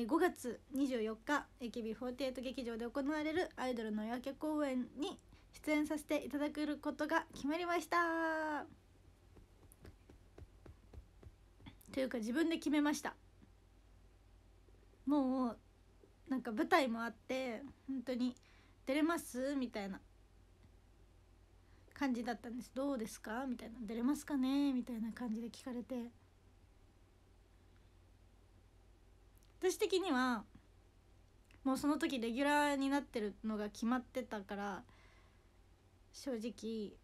えー5月24日 AKB48 劇場で行われるアイドルの夜明け公演に出演させていただけることが決まりました。というか自分で決めました。もうなんか舞台もあって本当に出れます？みたいな。感じだったんです。どうですか？みたいな。出れますかね？みたいな感じで聞かれて。私的にはもうその時レギュラーになってるのが決まってたから正直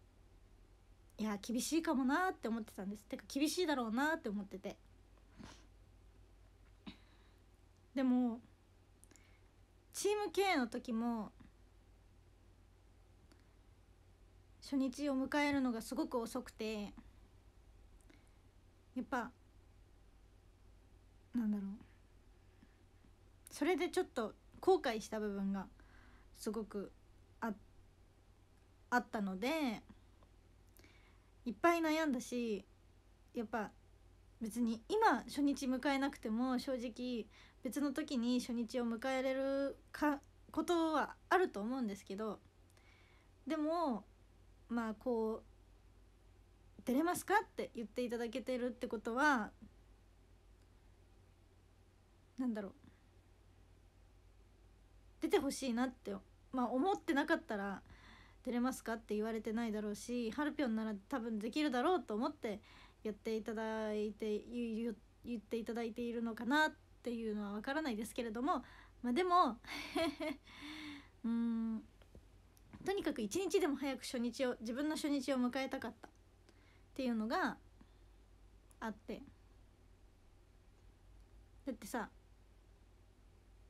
いや厳しいかもなって思ってたんです。てか厳しいだろうなって思ってて。でもチーム K の時も初日を迎えるのがすごく遅くてやっぱなんだろう。それでちょっと後悔した部分がすごくああったのでいっぱい悩んだしやっぱ別に今初日迎えなくても正直別の時に初日を迎えれるかことはあると思うんですけどでもまあこう「出れますか?」って言っていただけてるってことはなんだろう出てほしいなって、まあ、思ってなかったら「出れますか?」って言われてないだろうしハルピョンなら多分できるだろうと思ってやっていただいて言っていただいているのかなっていうのは分からないですけれどもまあでも うんとにかく一日でも早く初日を自分の初日を迎えたかったっていうのがあってだってさ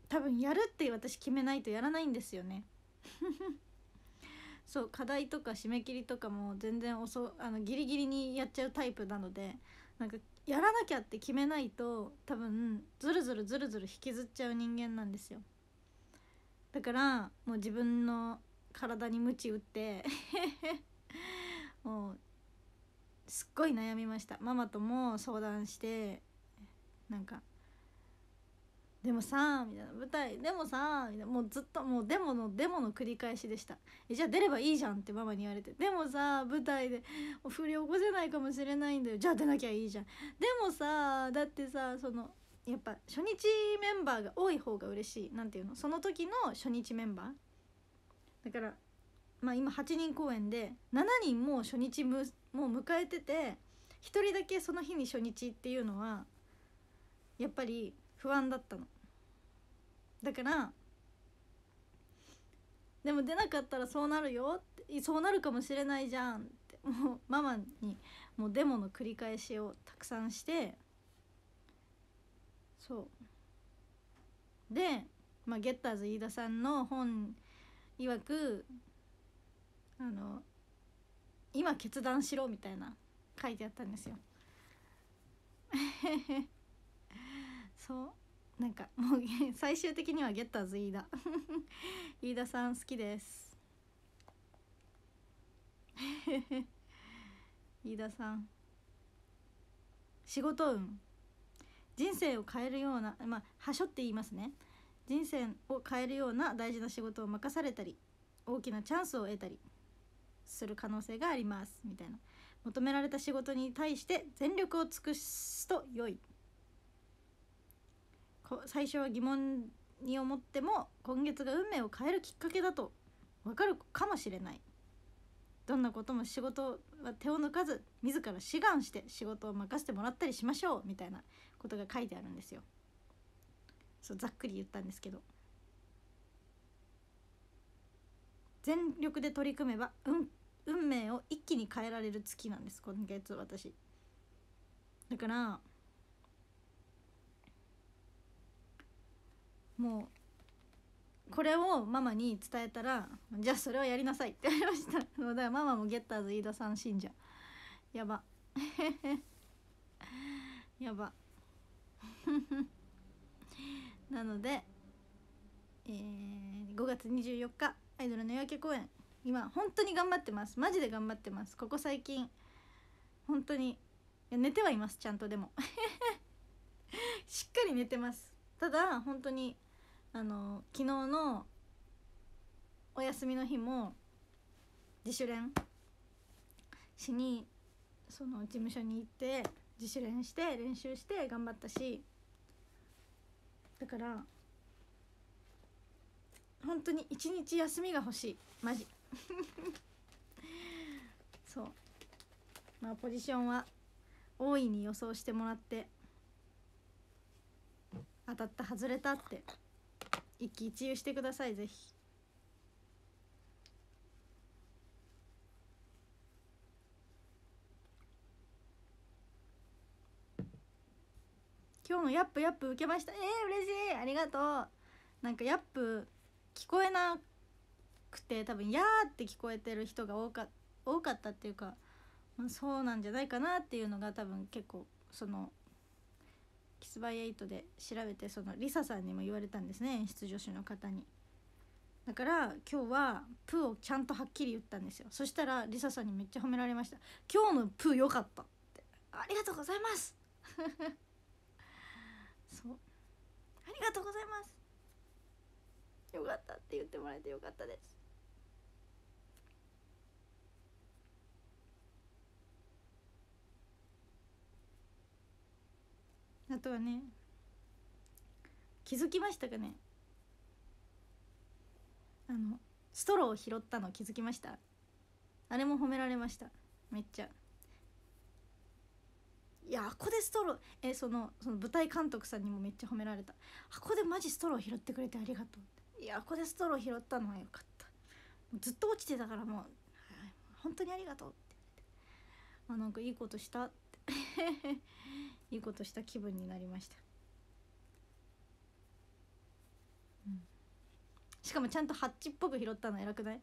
多分やるって私決めないとやらないんですよね。そう課題とか締め切りとかも全然遅あのギリギリにやっちゃうタイプなのでなんかやらなきゃって決めないと多分ずるずるずるずる引きずっちゃう人間なんですよ。だからもう自分の体に鞭打って もうすっごい悩みました。ママとも相談してなんか「でもさ」みたいな舞台「でもさ」みたいなもうずっともうデモのデモの繰り返しでした「えじゃあ出ればいいじゃん」ってママに言われて「でもさ舞台で振り起こせないかもしれないんだよ。じゃあ出なきゃいいじゃん」でもさだってさそのやっぱ初日メンバーが多い方が嬉しい。なんていうの？その時の初日メンバー。だからまあ今8人公演で7人もう初日もう迎えてて1人だけその日に初日っていうのはやっぱり不安だったの。だからでも出なかったらそうなるよってそうなるかもしれないじゃんってもうママにもうデモの繰り返しをたくさんしてそう。で、まあ、ゲッターズ飯田さんの本曰くあの今決断しろみたいな書いてあったんですよ。そう。なんかもう最終的にはゲッターズ飯田。飯田さん好きです。飯田さん。仕事運。人生を変えるようなまあはしょって言いますね。人生を変えるような大事な仕事を任されたり大きなチャンスを得たりする可能性がありますみたいな。求められた仕事に対して全力を尽くすと良い。最初は疑問に思っても今月が運命を変えるきっかけだと分かるかもしれない。どんなことも仕事は手を抜かず自ら志願して仕事を任せてもらったりしましょうみたいなことが書いてあるんですよ。そうざっくり言ったんですけど。全力で取り組めば、うん、運命を一気に変えられる月なんです今月私。だからもうこれをママに伝えたら「じゃあそれはやりなさい」って言われました。だからママもゲッターズ飯田さん信者。やば。やば。なので、えー、5月24日アイドルの夜明け公演。今本当に頑張ってます。マジで頑張ってます。ここ最近本当に寝てはいます。ちゃんとでも。しっかり寝てます。ただ本当にあの昨日のお休みの日も自主練しにその事務所に行って自主練して練習して頑張ったしだから本当に一日休みが欲しい。マジ。そう。まあポジションは大いに予想してもらって当たった外れたって。一喜一憂してくださいぜひ。今日のヤップヤップ受けました。えー、嬉しい。ありがとう。なんかヤップ聞こえなくて多分「やー」って聞こえてる人が多か多かったっていうか、まあ、そうなんじゃないかなっていうのが多分結構そのスバイエイトで調べてそのリサさんにも言われたんですね演出助手の方に。だから今日はプーをちゃんとはっきり言ったんですよ。そしたらリサさんにめっちゃ褒められました「今日のプー良かった」って「ありがとうございます」そう。ありがとうございます。よかったって言ってもらえてよかったです。あとはね気づきましたかね？あのストローを拾ったの気づきました？あれも褒められました。めっちゃ。いやあこでストローえそのその舞台監督さんにもめっちゃ褒められた。あこでマジストロー拾ってくれてありがとういやあこでストロー拾ったのはよかった。ずっと落ちてたからもう、はい、本当にありがとうって言って。あなんかいいことしたって いいことした気分になりました、うん、しかもちゃんとハッチっぽく拾ったの偉くない？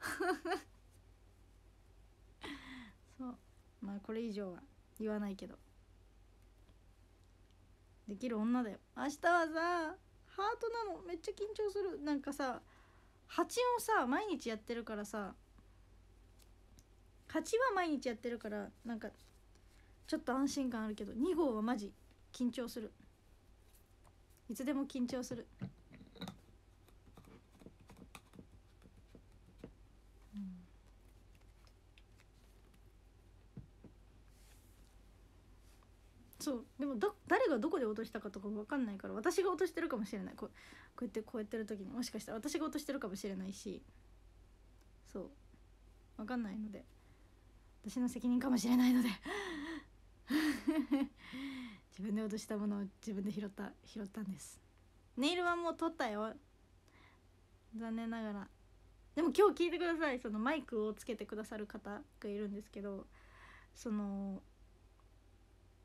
そう。まあこれ以上は言わないけど。できる女だよ。明日はさハートなの。めっちゃ緊張する。なんかさ8をさ毎日やってるからさ8は毎日やってるからなんかちょっと安心感あるけど2号はマジ緊張する。いつでも緊張する。そう。でもど誰がどこで落としたかとか分かんないから私が落としてるかもしれない。こうこうやってこうやってる時にもしかしたら私が落としてるかもしれないし。そう。分かんないので。私の責任かもしれないので。自分で落としたものを自分で拾った拾ったんです。ネイルはもう取ったよ。残念ながら。でも今日聞いてください。そのマイクをつけてくださる方がいるんですけど。その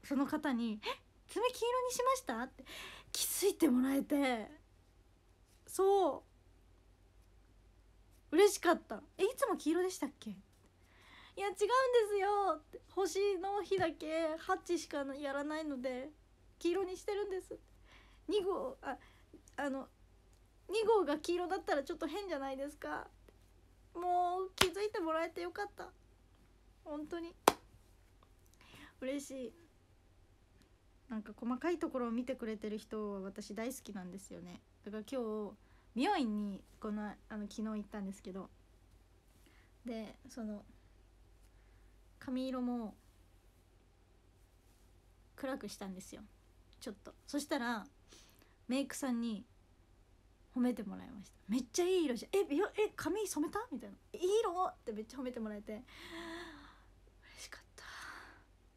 その方に「え爪黄色にしました?」って気づいてもらえて。そう。嬉しかった「えいつも黄色でしたっけ?」いや違うんですよ星の日だけハッチしかやらないので黄色にしてるんです。2号ああの2号が黄色だったらちょっと変じゃないですか。もう気づいてもらえてよかった。本当に。嬉しい。なんか細かいところを見てくれてる人は私大好きなんですよね。だから今日美容院にこのあの昨日行ったんですけど。でその髪色も暗くしたんですよ。ちょっと。そしたらメイクさんに褒めてもらいました。めっちゃいい色じゃん。ええ髪染めた？みたいな。いい色？ってめっちゃ褒めてもらえて。嬉しかった。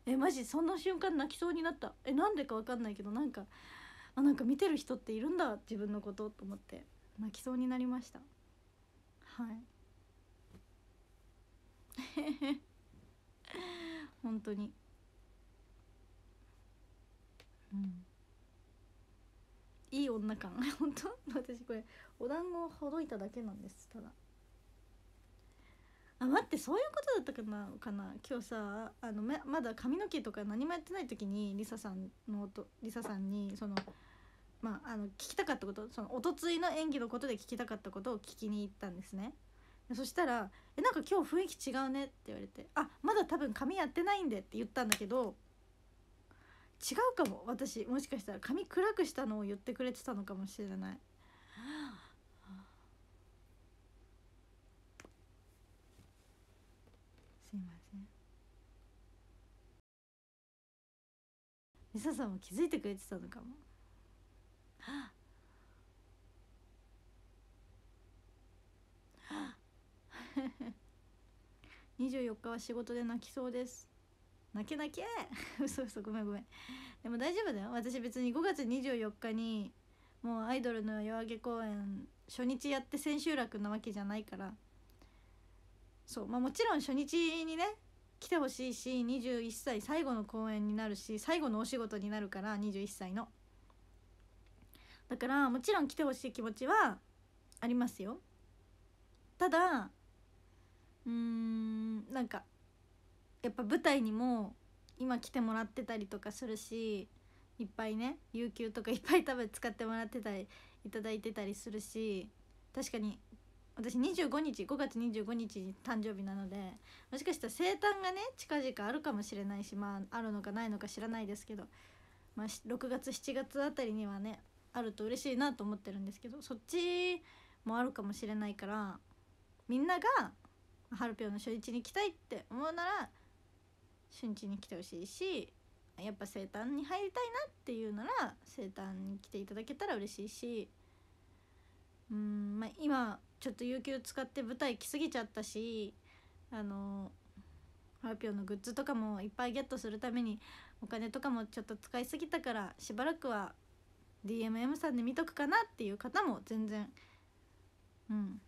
えマジその瞬間泣きそうになった？えなんでか分かんないけどなんかあなんか見てる人っているんだ自分のことと思って。泣きそうになりました。はい。本当に。うん。いい女感。本当？私これお団子をほどいただけなんですただ。あ待ってそういうことだったかなかな今日さあのままだ髪の毛とか何もやってない時にリサさんの音リサさんにそのまああの聞きたかったことそのおとついの演技のことで聞きたかったことを聞きに行ったんですね。そしたら「えなんか今日雰囲気違うね」って言われて「あまだ多分髪やってないんで」って言ったんだけど違うかも私。もしかしたら髪暗くしたのを言ってくれてたのかもしれない。すいません。ミサさんも気づいてくれてたのかも。24日は仕事で泣きそうです。泣け泣け。嘘嘘ごめんごめん。でも大丈夫だよ。私別に5月24日にもうアイドルの夜明け公演初日やって千秋楽なわけじゃないから。そうまあもちろん初日にね来てほしいし21歳最後の公演になるし最後のお仕事になるから21歳の。だからもちろん来てほしい気持ちはありますよ。ただうんなんかやっぱ舞台にも今来てもらってたりとかするしいっぱいね有給とかいっぱい多分使ってもらってたりいただいてたりするし確かに私25日5月25日に誕生日なのでもしかしたら生誕がね近々あるかもしれないしまああるのかないのか知らないですけど、まあ、6月7月あたりにはねあると嬉しいなと思ってるんですけどそっちもあるかもしれないからみんながハルピョンの初日に来たいって思うなら初日に来てほしいしやっぱ生誕に入りたいなっていうなら生誕に来ていただけたら嬉しいしうんまあ今ちょっと有給使って舞台来すぎちゃったしあのハルピョンのグッズとかもいっぱいゲットするためにお金とかもちょっと使いすぎたからしばらくは DMM さんで見とくかなっていう方も全然うん。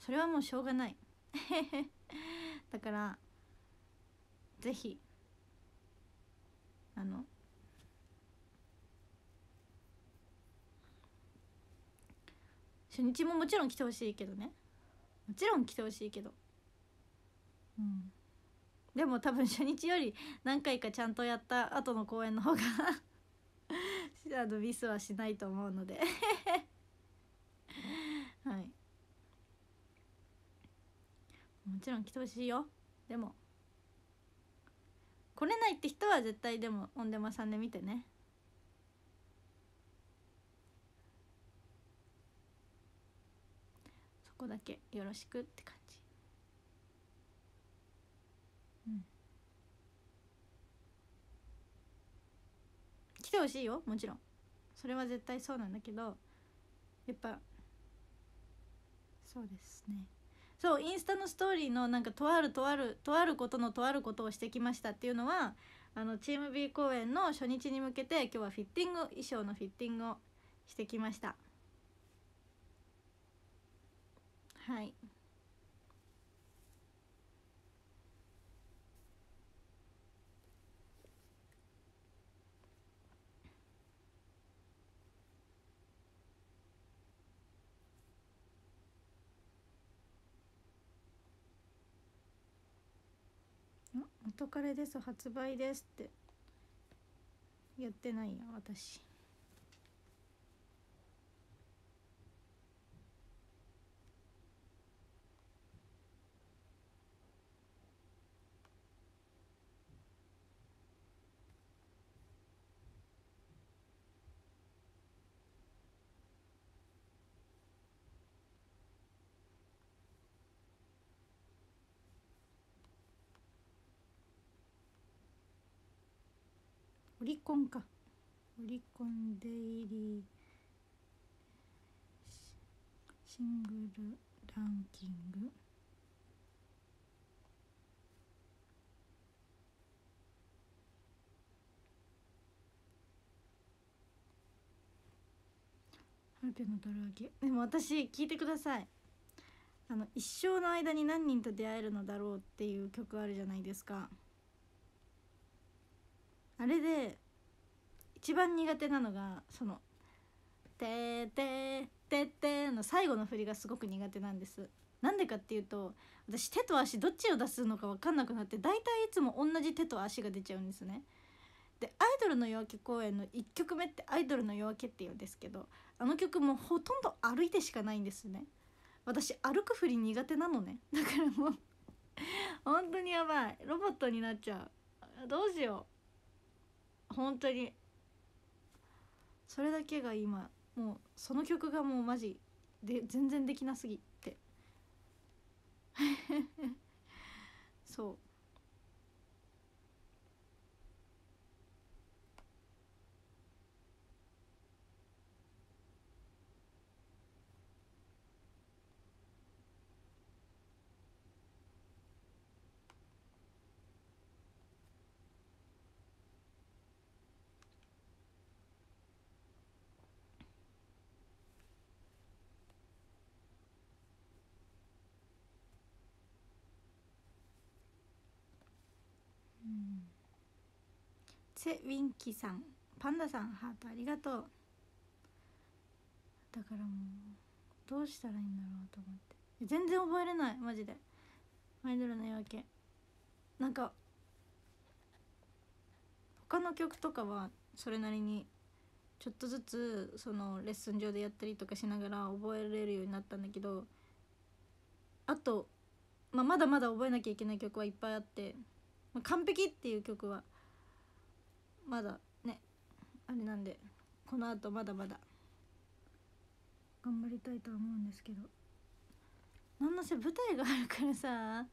それはもうしょうがない。だから是非あの初日ももちろん来てほしいけどね。もちろん来てほしいけど。うん。でも多分初日より何回かちゃんとやった後の公演の方が あのミスはしないと思うので。はい。もちろん来てほしいよ。でも。来れないって人は絶対でもオンデマさんで見てね。そこだけよろしくって感じ。うん。来てほしいよもちろん。それは絶対そうなんだけどやっぱそうですね。そうインスタのストーリーのなんかとあるとあるとあることのとあることをしてきましたっていうのはあのチーム B 公演の初日に向けて今日はフィッティング衣装のフィッティングをしてきました。はい。元彼です発売ですって。やってないや私。リコンか。オリコンデイリー。シングルランキング。ハルペのドラ揚げ。でも私聞いてください。あの一生の間に何人と出会えるのだろうっていう曲あるじゃないですか。あれで一番苦手なのがその「てーてーてってー」の最後の振りがすごく苦手なんです。なんでかっていうと私手と足どっちを出すのか分かんなくなって大体いつも同じ手と足が出ちゃうんですね。でアイドルの夜明け公演の1曲目って「アイドルの夜明け」っていうんですけどあの曲もほとんど歩いてしかないんですね。私歩く振り苦手なのね。だからもう本当にやばい。ロボットになっちゃう。どうしよう。本当にそれだけが今もうその曲がもうマジで全然できなすぎて。そう。チェ・ウィンキさん。パンダさんハートありがとう。だからもうどうしたらいいんだろうと思って。全然覚えれないマジで。アイドルの夜明け。なんか他の曲とかはそれなりにちょっとずつそのレッスン上でやったりとかしながら覚えれるようになったんだけどあと、まあ、まだまだ覚えなきゃいけない曲はいっぱいあって「まあ、完璧」っていう曲はまだねあれなんでこのあとまだまだ頑張りたいとは思うんですけど。なんのせ舞台があるからさ。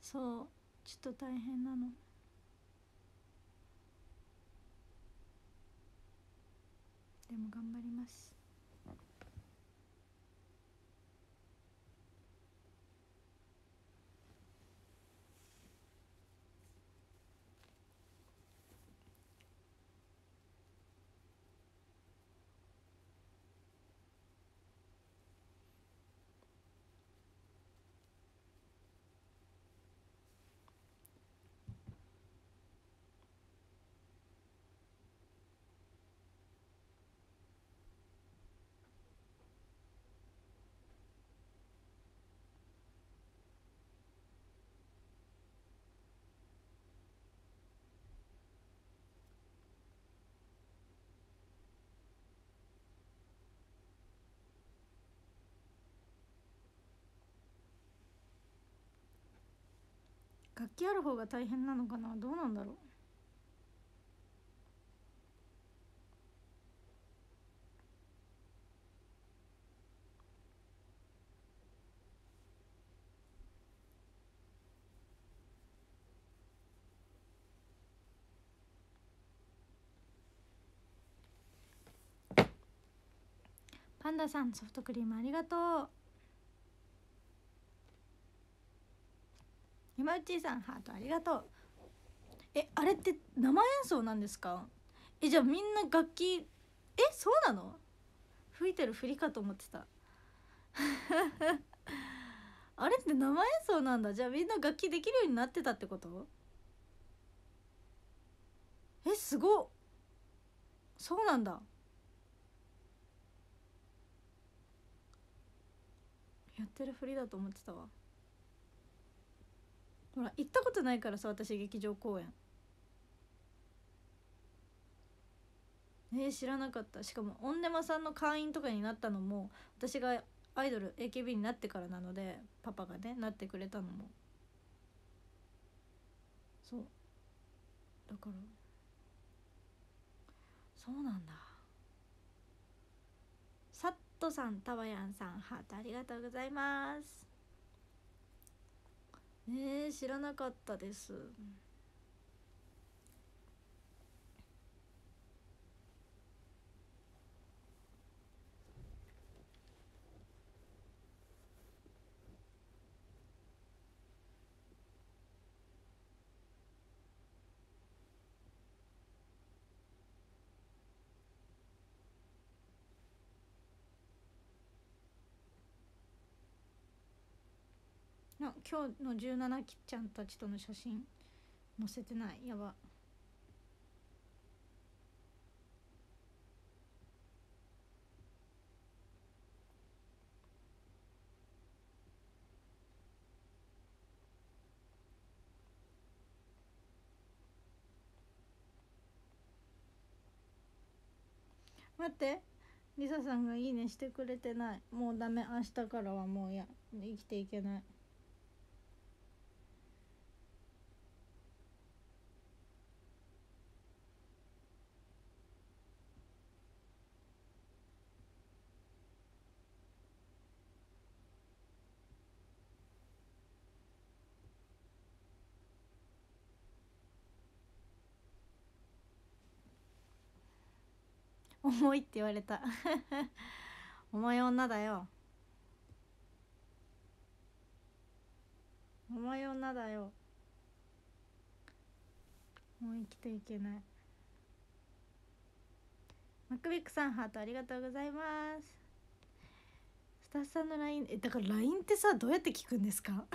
そうちょっと大変なの。でも頑張ります。楽器ある方が大変なのかな？どうなんだろう？パンダさんソフトクリームありがとう。今内さんハートありがとう。えあれって生演奏なんですか？えじゃあみんな楽器えそうなの？吹いてるふりかと思ってた。あれって生演奏なんだ。じゃあみんな楽器できるようになってたってこと？えすごそうなんだ。やってるふりだと思ってたわ。ほら行ったことないからさ私劇場公演。え、知らなかった。しかもオンデマさんの会員とかになったのも私がアイドル AKB になってからなのでパパがねなってくれたのも。そう。だからそうなんだ。サットさんタワヤンさんハートありがとうございます。え、知らなかったです。な今日の17きっちゃんたちとの写真載せてない？やば。待って。リサさんが「いいね」してくれてない。もうダメ。明日からはもうや生きていけない。重いって言われた。重い女だよ。重い女だよ。もう生きていけない。マクビックさんハートありがとうございます。スタッフさんの LINE えだから LINE ってさどうやって聞くんですか？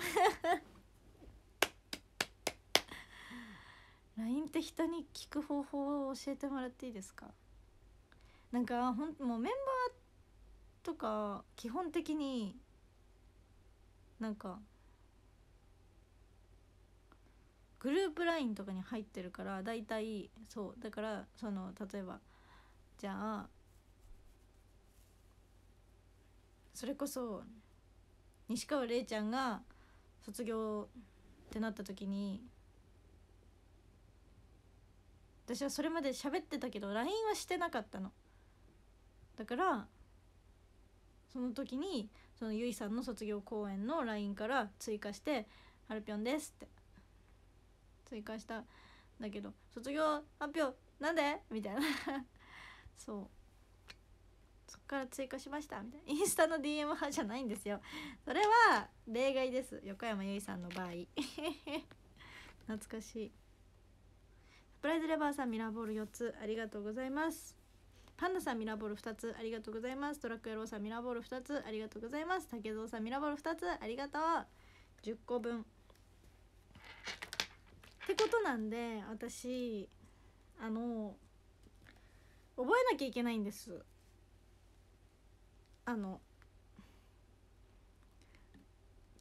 LINE って人に聞く方法を教えてもらっていいですか？なんかほんもうメンバーとか基本的になんかグループ LINE とかに入ってるからだいたいそうだからその例えばじゃあそれこそ西川玲ちゃんが卒業ってなった時に私はそれまで喋ってたけど LINE はしてなかったの。だからその時にそのゆいさんの卒業公演の LINE から追加して「はるぴょんです」って。追加したんだけど「卒業発表なんで?」みたいな。そう。そっから追加しましたみたいな。インスタの DM 派じゃないんですよ。それは例外です。横山由依さんの場合。懐かしい。サプライズレバーさんミラーボール4つ。ありがとうございます。パンダさんミラーボール2つありがとうございます。トラック野郎さんミラーボール2つありがとうございます。竹蔵さんミラーボール2つありがとう。10個分。ってことなんで私あの覚えなきゃいけないんです。あの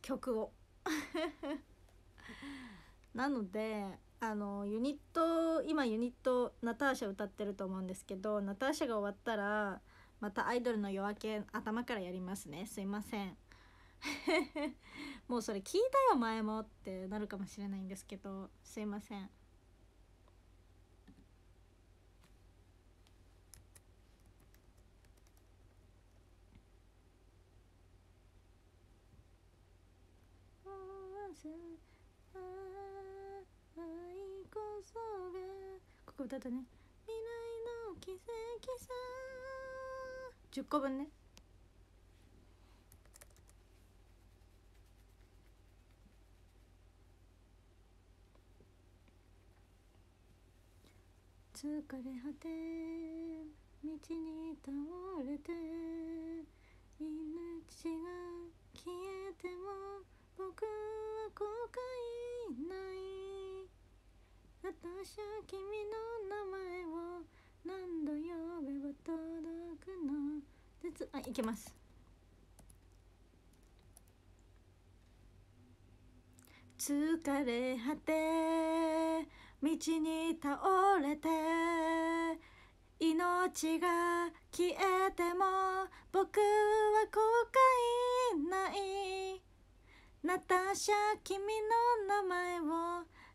曲を。なのであのユニット今ユニットナターシャ歌ってると思うんですけどナターシャが終わったらまたアイドルの夜明け頭からやりますね。すいません。もうそれ聞いたよ前もってなるかもしれないんですけどすいませんここ歌ったね。未来の奇跡さ。10個分ね。疲れ果て道に倒れて。命が消えても僕は後悔。私は君の名前を何度呼べば届くの？絶あいけます。疲れ果て道に倒れて命が消えても僕は後悔ない。ナタシャ君の名前を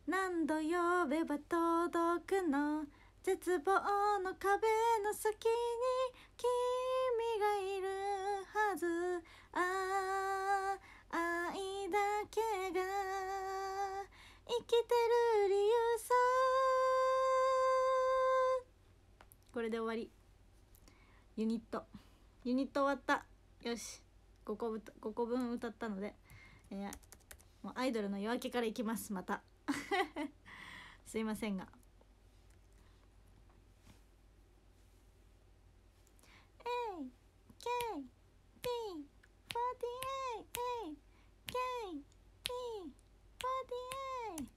何度呼べば届くの絶望の壁の先に君がいるはず。ああ愛だけが生きてる理由さ。これで終わり。ユニット。ユニット終わった。よし。5個 ,5 個分歌ったので、えー、もうアイドルの夜明けからいきます。また。すいませんが。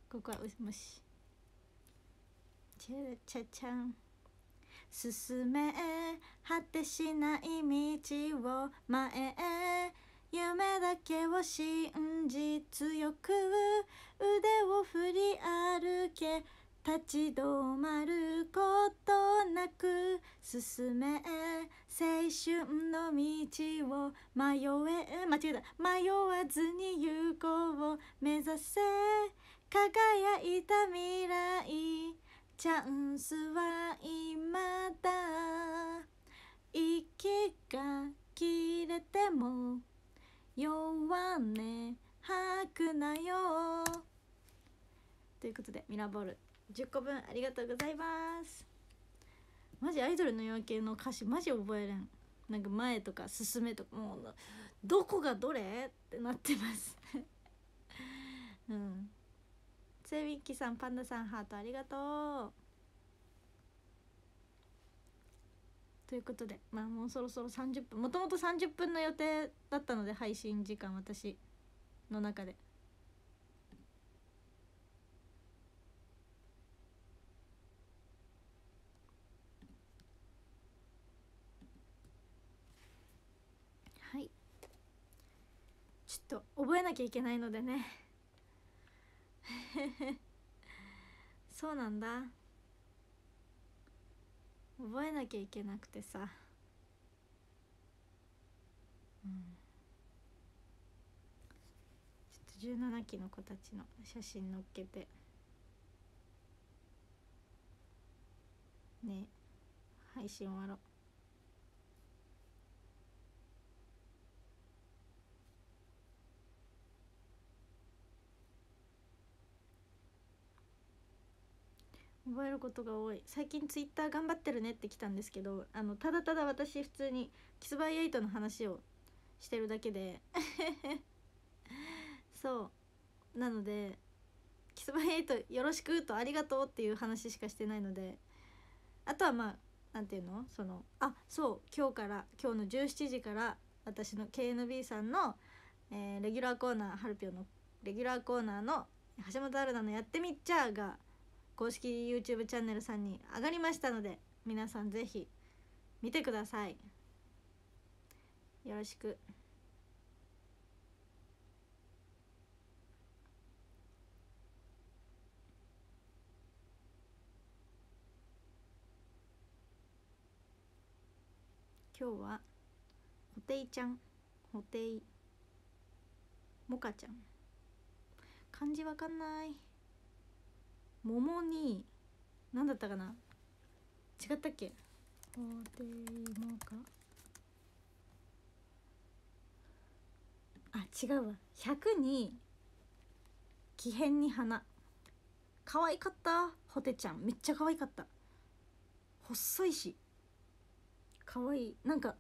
ここはもしチャチャチャン。進め果てしない道を前へ。夢だけを信じ強く腕を振り歩け立ち止まることなく進め青春の道を迷え間違えた。迷わずに行こう目指せ。輝いた未来チャンスは今だ。息が切れても弱音吐くなよ。ということでミラーボール10個分ありがとうございます。マジアイドルの夜明けの歌詞マジ覚えれん。なんか前とか進めとかもうどこがどれ？ってなってます。うん。つえみっきさんパンダさんハートありがとう。ということでまあもうそろそろ30分もともと30分の予定だったので配信時間私の中で。はい。ちょっと覚えなきゃいけないのでね。そうなんだ。覚えなきゃいけなくてさ。うん。ちょっと17期の子たちの写真載っけて。ね。配信終わろう。覚えることが多い。最近ツイッター頑張ってるねって来たんですけどあのただただ私普通にキスバイエイトの話をしてるだけで。そう。なのでキスバイエイトよろしくとありがとうっていう話しかしてないので。あとはまあなんていうの？そのあそう。今日から今日の17時から私の KNB さんの、えーレギュラーコーナーハルピョのレギュラーコーナーの橋本アルナの「やってみっちゃ」が公式 YouTube チャンネルさんに上がりましたので皆さんぜひ見てください。よろしく。今日はほていちゃんほていもかちゃん。漢字わかんない。桃に何だったかな？違ったっけ？ほていもかあ違うわ。100に木片に花。可愛かった？ほてちゃん。めっちゃ可愛かった。細いし。可愛い。なんか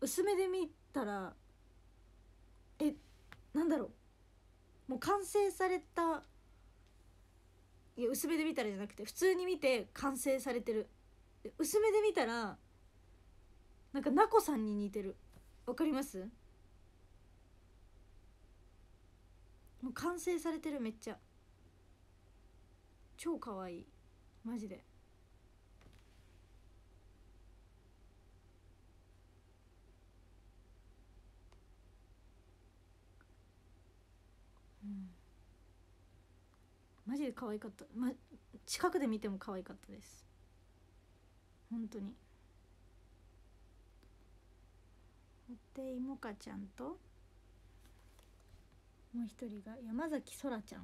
薄めで見たらえなんだろう。もう完成されたいや薄めで見たらじゃなくて普通に見て完成されてる。薄めで見たらなんかなこさんに似てる。わかります？もう完成されてるめっちゃ。超可愛い。マジで。マジで可愛かった、ま、近くで見ても可愛かったです。本当に。でいもかちゃんともう一人が山崎そらちゃん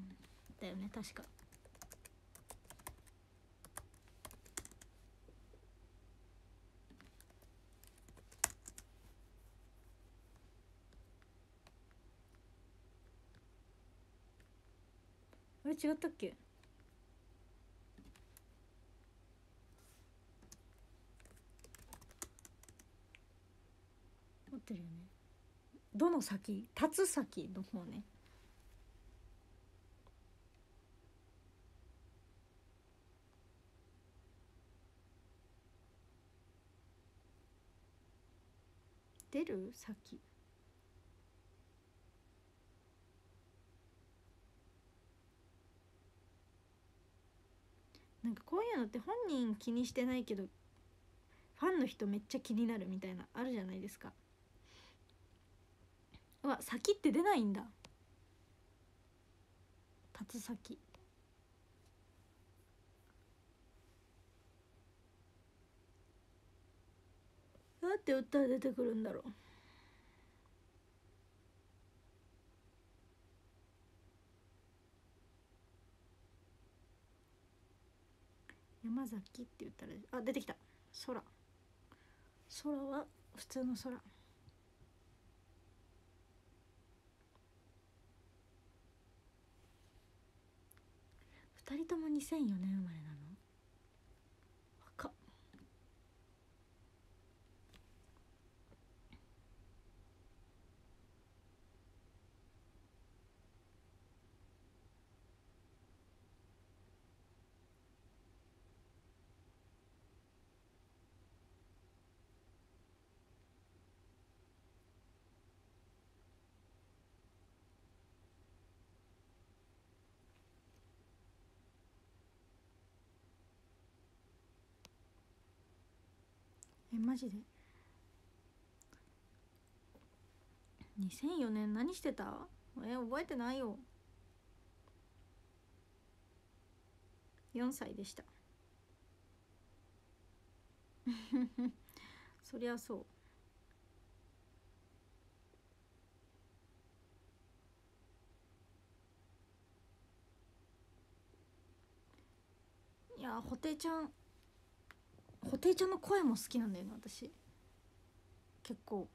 だよね確か。違ったっけ？合ってるよね。どの先？立つ先の方ね。出る先。なんかこういうのって本人気にしてないけどファンの人めっちゃ気になるみたいなあるじゃないですか。うわ先って出ないんだ。立つ先。どうやって歌出てくるんだろう。山崎って言ったらあ出てきた。空。空は普通の空。二人とも2004年生まれなの若っえマジで？2004年何してた？え覚えてないよ。4歳でした。そりゃそう。いや布袋ちゃん布袋ちゃんの声も好きなんだよね私。結構。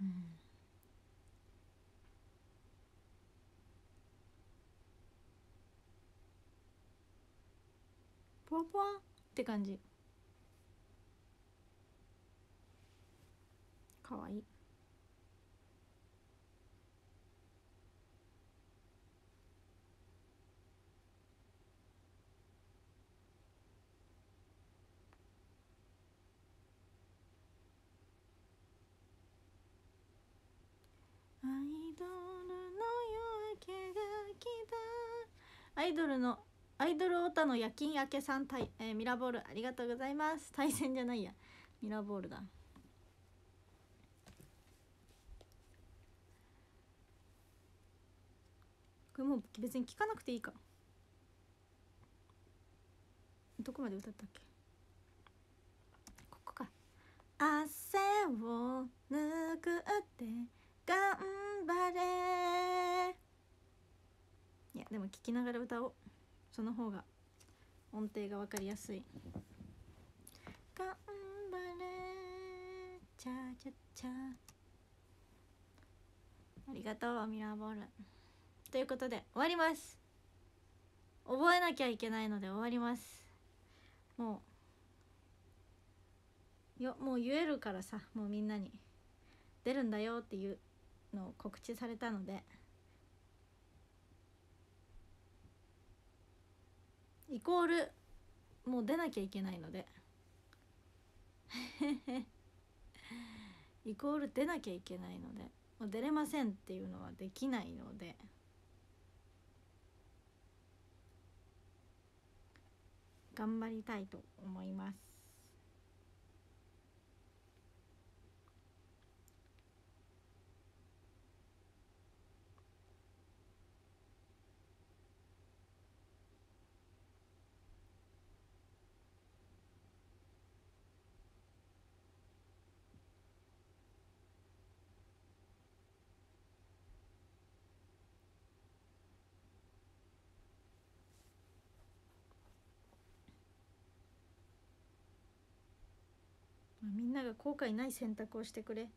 うん。ポワポワって感じ。かわいいアイドルの夜明けが来たアイドルのアイドルオタの夜勤明けさん対、えー、ミラボールありがとうございます。対戦じゃないや。ミラボールだ。これもう別に聞かなくていいか。どこまで歌ったっけ？ここか。汗を拭って頑張れいやでも聞きながら歌おう。その方が音程が分かりやすい。頑張れ。チャチャチャ。ありがとうミラーボール。ということで終わります。覚えなきゃいけないので終わります。もう。よもう言えるからさもうみんなに。出るんだよっていう。の告知されたのでイコールもう出なきゃいけないので。イコール出なきゃいけないのでもう出れませんっていうのはできないので。頑張りたいと思います。みんなが後悔ない選択をしてくれ。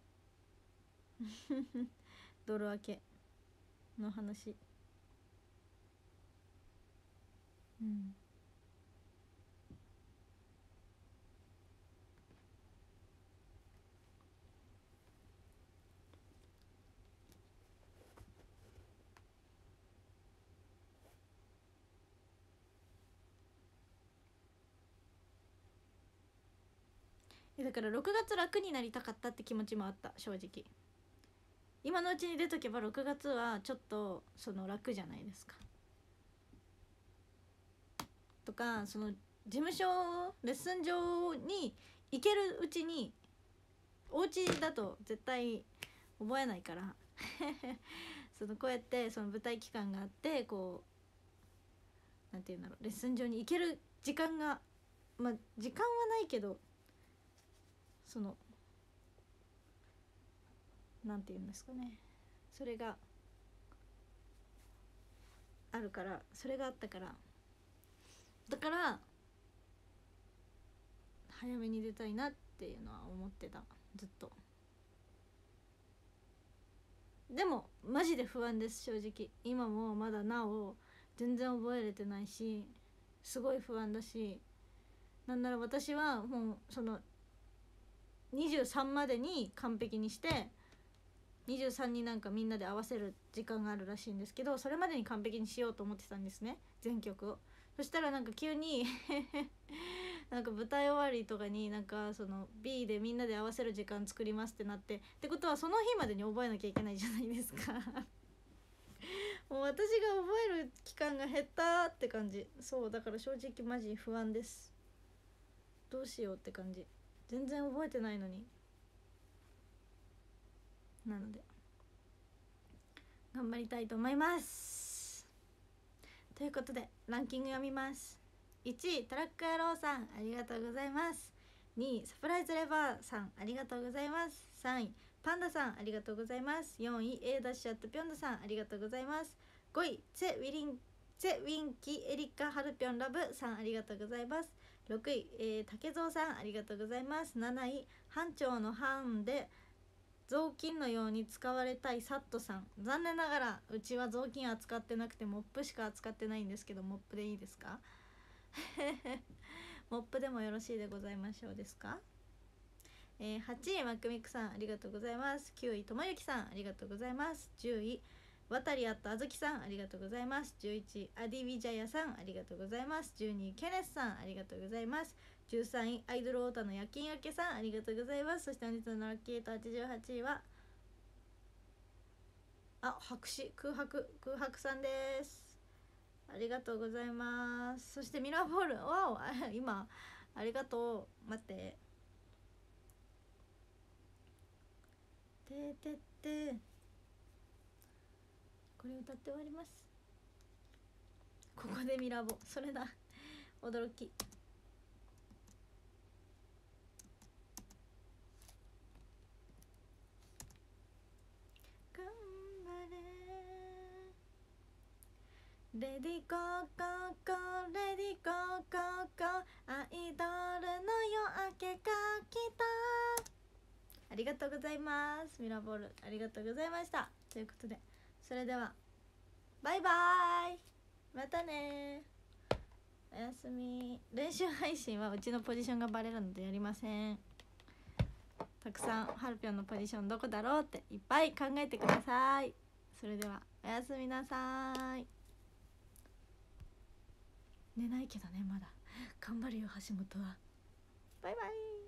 泥明けの話。うん。だから6月楽になりたかったって気持ちもあった正直。今のうちに出とけば6月はちょっとその楽じゃないですか。とかその事務所レッスン場に行けるうちにお家だと絶対覚えないから。そのこうやってその舞台期間があってこうなんて言うんだろうレッスン場に行ける時間がまあ時間はないけどそのなんて言うんですかね。それがあるからそれがあったから。だから早めに出たいなっていうのは思ってた。ずっと。でもマジで不安です正直。今もまだなお全然覚えれてないしすごい不安だしなんなら私はもうその23までに完璧にして23になんかみんなで合わせる時間があるらしいんですけどそれまでに完璧にしようと思ってたんですね全曲を。そしたらなんか急に なんか舞台終わりとかになんかその B でみんなで合わせる時間作りますってなってってことはその日までに覚えなきゃいけないじゃないですか。もう私が覚える期間が減ったって感じ。そうだから正直マジ不安です。どうしようって感じ。全然覚えてないのに。なので頑張りたいと思います。ということでランキング読みます。1位トラック野郎さんありがとうございます。2位サプライズレバーさんありがとうございます。3位パンダさんありがとうございます。4位 A ダッシュアットピョンダさんありがとうございます。5位チェウィリンチェウィンキエリカハルピョンラブさんありがとうございます。6位、えー、竹蔵さんありがとうございます。7位班長の班で雑巾のように使われたいサットさん。残念ながらうちは雑巾扱ってなくてモップしか扱ってないんですけどモップでいいですか？モップでもよろしいでございましょうですか？えー、8位マックミックさんありがとうございます。9位ともゆきさんありがとうございます。10位渡りあったあずきさんありがとうございます。11アディビジャヤさんありがとうございます。12位ケネスさんありがとうございます。13位アイドルオータの夜勤明けさんありがとうございます。そして本日のラッキーと88位はあ白紙空白空白さんです。ありがとうございます。そしてミラーボールわお 今ありがとう。待って。ててて。これ歌って終わります。ここでミラボ。それだ。驚き。レディコココレディコココアイドルの夜明けが来た。ありがとうございます。ミラボール。ありがとうございました。ということで。それではバイバイ。またね。おやすみ。練習配信はうちのポジションがバレるのでやりません。たくさんハルピョンのポジションどこだろうっていっぱい考えてください。それではおやすみなさい。寝ないけどねまだ。頑張るよ橋本は。バイバイ。